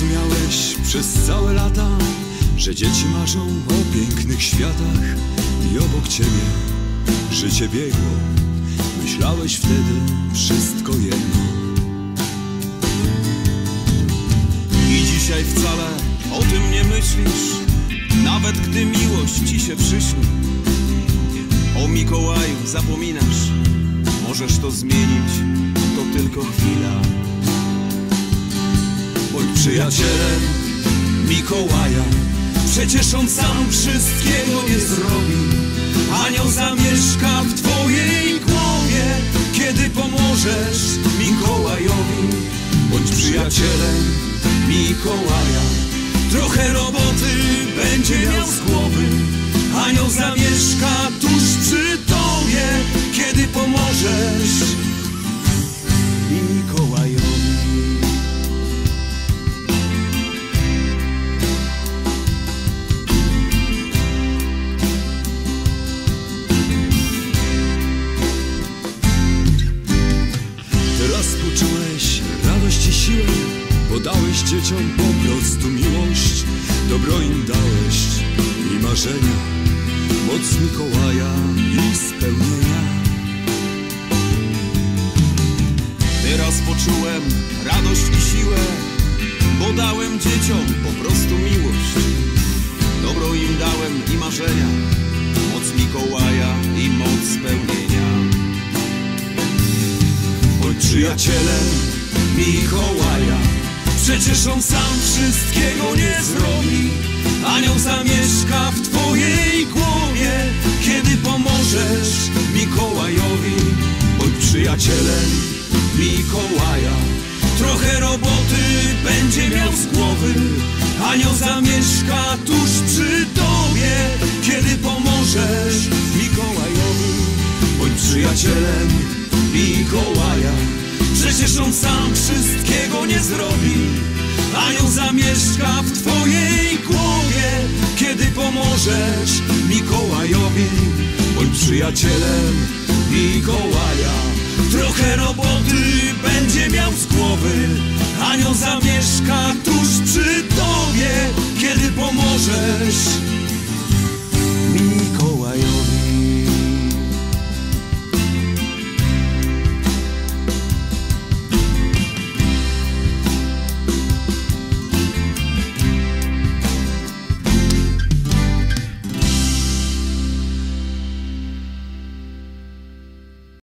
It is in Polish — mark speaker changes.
Speaker 1: zrozumiałeś przez całe lata, że dzieci marzą o pięknych światach i obok ciebie życie biegło. Myślałeś wtedy wszystko jedno.
Speaker 2: I dzisiaj wcale o tym nie myślisz, nawet gdy miłość ci się przyśni. O Mikołaju zapominasz, możesz to zmienić, to tylko chwila. Przyjacielem Mikołaja, przecież on sam wszystkiego nie zrobi. Anioł zamieszka w twojej głowie, kiedy pomożesz Mikołajowi. Bądź przyjacielem Mikołaja, trochę roboty będzie miał z głowy.
Speaker 1: Dałeś dzieciom po prostu miłość. Dobro im dałeś i marzenia, moc Mikołaja i spełnienia.
Speaker 2: Teraz poczułem radość i siłę, bo dałem dzieciom po prostu miłość. Dobro im dałem i marzenia, moc Mikołaja i moc spełnienia. Bądź przyjacielem Mikołaja, przecież on sam wszystkiego nie zrobi. Anioł zamieszka w twojej głowie, kiedy pomożesz Mikołajowi. Bądź przyjacielem Mikołaja, trochę roboty będzie miał z głowy. Anioł zamieszka tuż przy tobie, kiedy pomożesz Mikołajowi. Bądź przyjacielem Mikołaja, przecież on sam wszystkiego nie zrobi. Zamieszka w twojej głowie, kiedy pomożesz Mikołajowi. Bądź przyjacielem Mikołaja, trochę roboty będzie miał z głowy. Anioł zamieszka tuż przy tobie, kiedy pomożesz